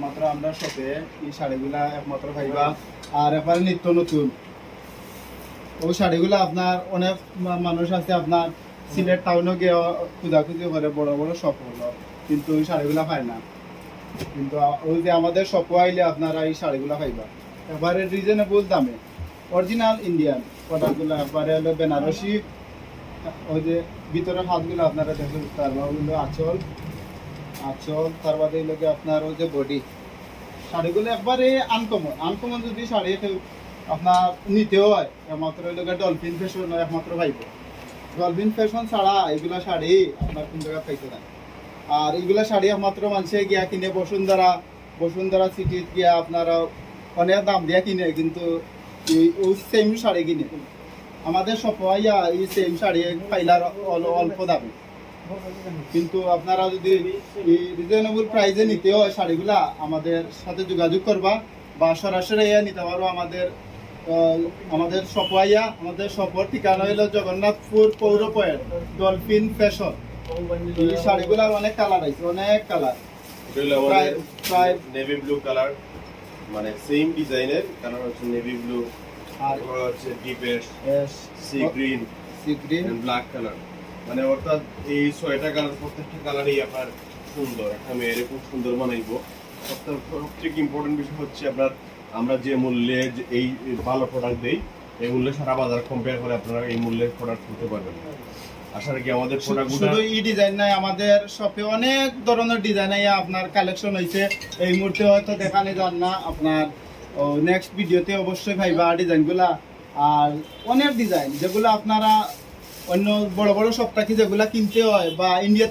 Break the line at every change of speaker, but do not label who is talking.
একমাত্র আমরা শপে এই শাড়িগুলা একমাত্র পাইবা আর এবারে নিত্য নতুন। ওই শাড়িগুলো আপনার অনেক মানুষ আছে আপনার সিলেট টাউনে গিয়ে খুঁজাখুঁজি করে, বড় বড় হলো। কিন্তু ওই শাড়িগুলা পায় না। কিন্তু ওই যে আমাদের শপে আইলে আপনারা এই শাড়িগুলা পাইবা। এবারে রিজনেবল দামে। অরিজিনাল ইন্ডিয়ান প্রোডাক্টগুলো একবারে হলো বেনারসি, ওই যে ভিতরের হাতগুলো আপনারা দেখুন তারপর হলো আঁচল। আঁচল তার বাদে হলো কি আপনার ওই যে বডি শাড়িগুলো একবারে আনকমন আনকমন যদি শাড়ি আপনার নিতে হয়, একমাত্র হলো গিয়ে ডলফিন ফ্যাশন একমাত্র পাইব ডলফিন ফ্যাশন ছাড়া এগুলা শাড়ি আপনার কোন জায়গায় পাইতে না। আর এগুলা শাড়ি একমাত্র মানুষে গিয়া কিনে, বসুন্ধরা বসুন্ধরা সিটিত গিয়া আপনারা অনেক দাম দিয়া কিনে, কিন্তু ওই সেম শাড়ি কিনে। আমাদের সপাইয়া এই সেম শাড়ি পাইলার অল্প দামে। কিন্তু আপনারা যদি রিজনেবল প্রাইসে নিতে হয় শাড়িগুলা আমাদের সাথে যোগাযোগ করবা বা সরাসরি ইয়া নিতে পারো আমাদের আমাদের সপাইয়া আমাদের সপর ঠিকানা হলো জগন্নাথপুর পৌর পয়েন্ট ডলফিন ফ্যাশন। এই শাড়িগুলার অনেক কালার আছে অনেক কালার প্রায়
নেভি ব্লু কালার মানে সেম ডিজাইনের কালার হচ্ছে নেভি ব্লু
আর
হচ্ছে ডিপের sea. Green
sea green
black colour মানে অর্থাৎ এই ছয়টা কালার প্রত্যেকটা কালারই আপনার সুন্দর। একটা মেয়ের খুব সুন্দর বানাইবো। সবথেকে ইম্পর্টেন্ট বিষয় হচ্ছে আপনার আমরা যে মূল্যে এই ভালো প্রোডাক্ট দেই এই মূল্যে সারা বাজার কম্পেয়ার করে আপনারা এই মূল্যের প্রোডাক্ট করতে পারবেন। আশা রাখি আমাদের প্রোডাক্টগুলো
শুধু ই ডিজাইন নাই আমাদের শপে অনেক ধরনের ডিজাইন আপনার কালেকশন হয়েছে এই মুহূর্তে হয়তো দেখানো যান না। আপনার নেক্সট ভিডিওতে অবশ্যই ভাইবা ডিজাইনগুলা আর অনেক ডিজাইন যেগুলো আপনারা অন্য বড় বড় সব থেকে যেগুলা কিনতে হয় বা ইন্ডিয়া